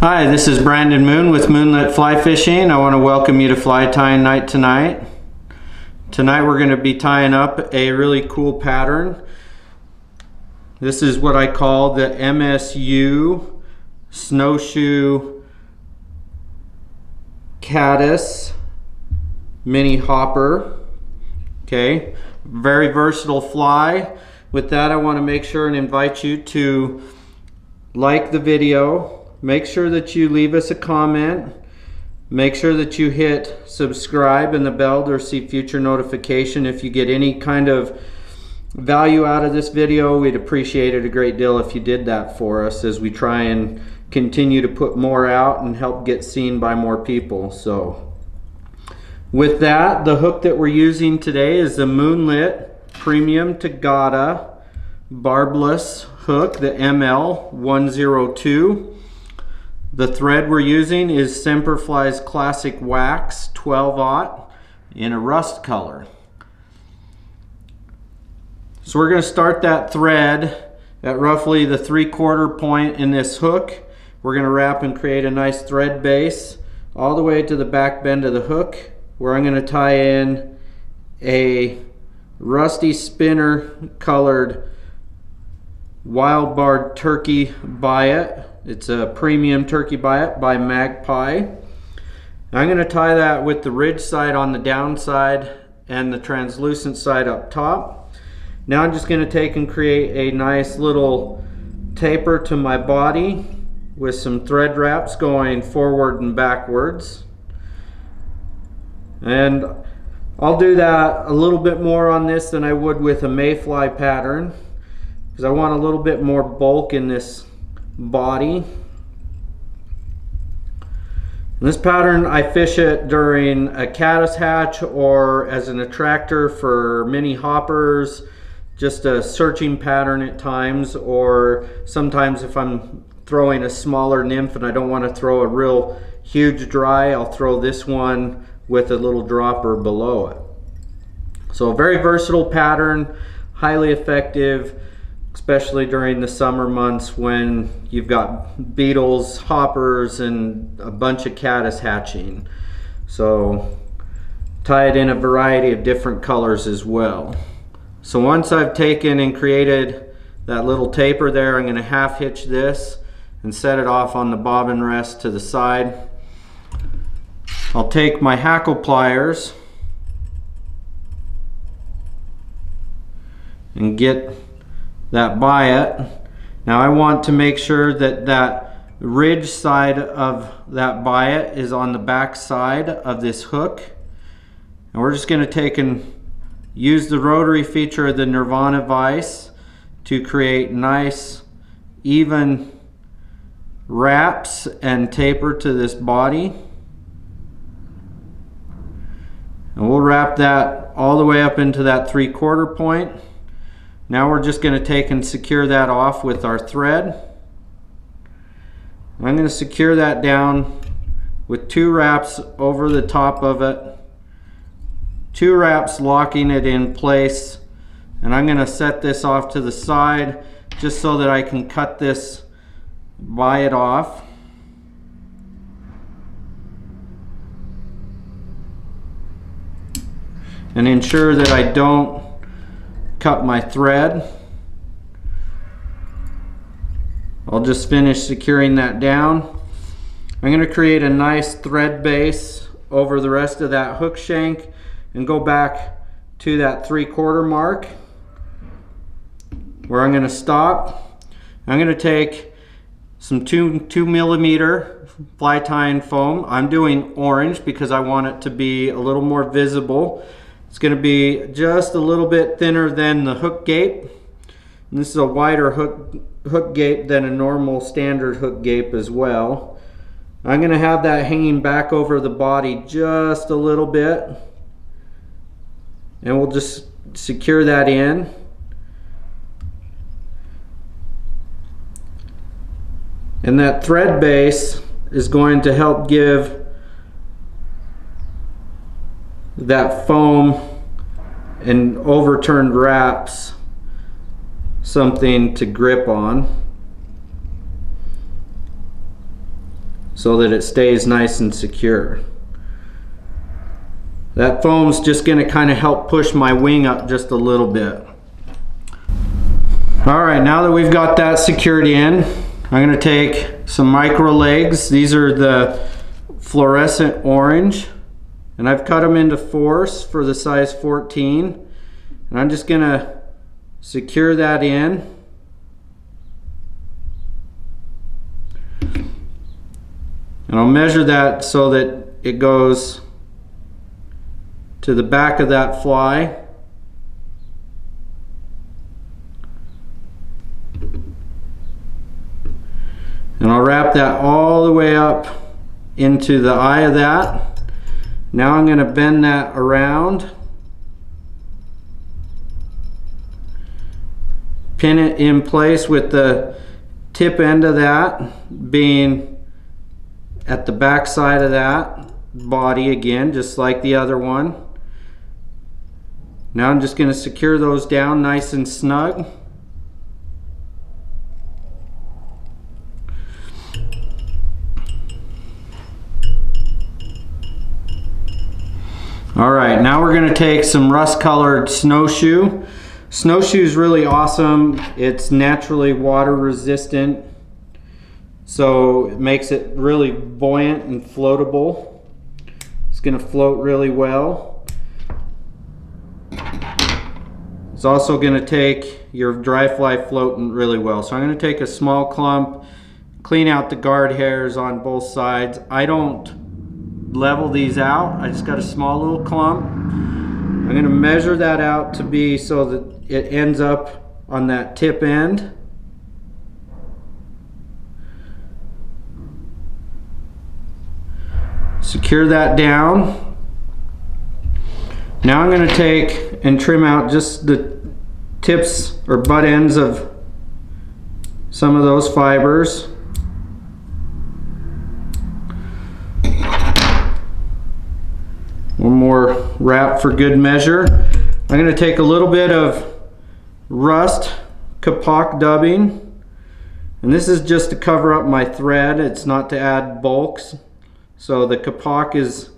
Hi, this is Brandon Moon with Moonlit Fly Fishing. I want to welcome you to Fly Tying Night tonight. Tonight we're going to be tying up a really cool pattern. This is what I call the MSU Snowshoe Caddis Mini Hopper. Okay, very versatile fly. With that, I want to make sure and invite you to like the video, make sure that you leave us a comment. Make sure that you hit subscribe and the bell to receive future notification. If you get any kind of value out of this video, we'd appreciate it a great deal if you did that for us as we try and continue to put more out and help get seen by more people. So with that, the hook that we're using today is the Moonlit Premium Tagata barbless hook, the ML102. The thread we're using is Semperfli's Classic Wax 12-aught in a rust color. So we're going to start that thread at roughly the three-quarter point in this hook. We're going to wrap and create a nice thread base all the way to the back bend of the hook where I'm going to tie in a rusty spinner colored wild barred turkey biot it's a premium turkey biot by Magpie. I'm going to tie that with the ridge side on the downside and the translucent side up top. Now I'm just going to take and create a nice little taper to my body with some thread wraps going forward and backwards. And I'll do that a little bit more on this than I would with a mayfly pattern because I want a little bit more bulk in this body. In this pattern, I fish it during a caddis hatch or as an attractor for mini hoppers, just a searching pattern at times, or sometimes if I'm throwing a smaller nymph and I don't want to throw a real huge dry, I'll throw this one with a little dropper below it. So a very versatile pattern, highly effective especially during the summer months when you've got beetles, hoppers, and a bunch of caddis hatching. So tie it in a variety of different colors as well. So once I've taken and created that little taper there, I'm going to half hitch this and set it off on the bobbin rest to the side. I'll take my hackle pliers and get that biot. Now I want to make sure that that ridge side of that biot is on the back side of this hook. And we're just going to take and use the rotary feature of the Nirvana vise to create nice even wraps and taper to this body. And we'll wrap that all the way up into that three quarter point. Now we're just going to take and secure that off with our thread. I'm going to secure that down with two wraps over the top of it. Two wraps locking it in place. And I'm going to set this off to the side just so that I can cut this biot off. And ensure that I don't cut my thread. I'll just finish securing that down. I'm going to create a nice thread base over the rest of that hook shank and go back to that three quarter mark where I'm going to stop. I'm going to take some two, two millimeter fly tying foam. I'm doing orange because I want it to be a little more visible it's going to be just a little bit thinner than the hook gape. And this is a wider hook, hook gape than a normal standard hook gape as well. I'm going to have that hanging back over the body just a little bit. And we'll just secure that in. And that thread base is going to help give that foam and overturned wraps something to grip on. so that it stays nice and secure. That foam's just gonna kind of help push my wing up just a little bit. All right, now that we've got that security in, I'm gonna take some micro legs. These are the fluorescent orange, and I've cut them into fours for the size 14. And I'm just gonna secure that in. And I'll measure that so that it goes to the back of that fly. And I'll wrap that all the way up into the eye of that. Now I'm going to bend that around. Pin it in place with the tip end of that being at the back side of that body again, just like the other one. Now I'm just going to secure those down nice and snug. All right, now we're gonna take some rust colored snowshoe. Snowshoe is really awesome. It's naturally water resistant. So it makes it really buoyant and floatable. It's gonna float really well. It's also going to take your dry fly floating really well. So I'm going to take a small clump, clean out the guard hairs on both sides. I don't level these out. I just got a small little clump. I'm going to measure that out to be so that it ends up on that tip end. Secure that down. Now I'm going to take and trim out just the tips or butt ends of some of those fibers. One more wrap for good measure. I'm going to take a little bit of rust kapok dubbing and this is just to cover up my thread. It's not to add bulks. So the kapok is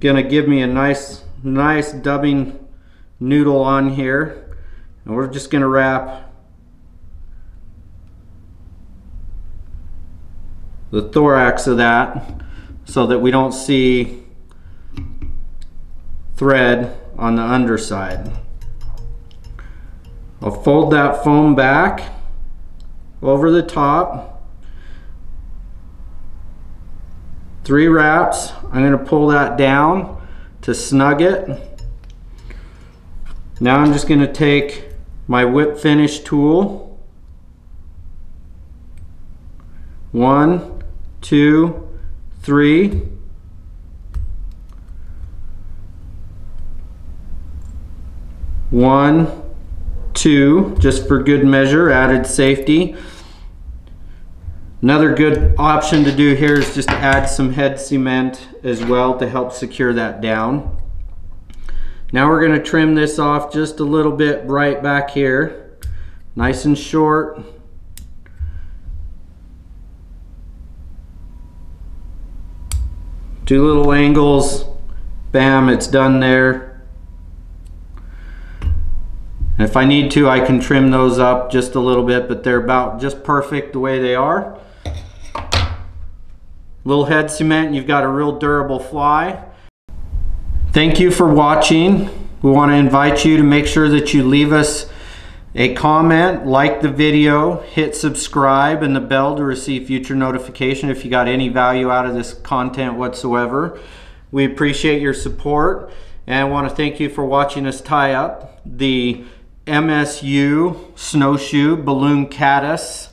gonna give me a nice, nice dubbing noodle on here. And we're just gonna wrap the thorax of that so that we don't see thread on the underside. I'll fold that foam back over the top. Three wraps. I'm going to pull that down to snug it. Now I'm just going to take my whip finish tool. One, two, three. One, two, just for good measure, added safety. Another good option to do here is just add some head cement as well to help secure that down. Now we're going to trim this off just a little bit right back here. Nice and short. Two little angles. Bam, it's done there. If I need to, I can trim those up just a little bit, but they're about just perfect the way they are. Little head cement, you've got a real durable fly. Thank you for watching. We want to invite you to make sure that you leave us a comment, like the video, hit subscribe and the bell to receive future notification if you got any value out of this content whatsoever. We appreciate your support and want to thank you for watching us tie up the MSU Snowshoe Balloon Caddis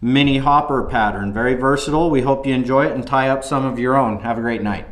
mini hopper pattern. Very versatile. We hope you enjoy it and tie up some of your own. Have a great night.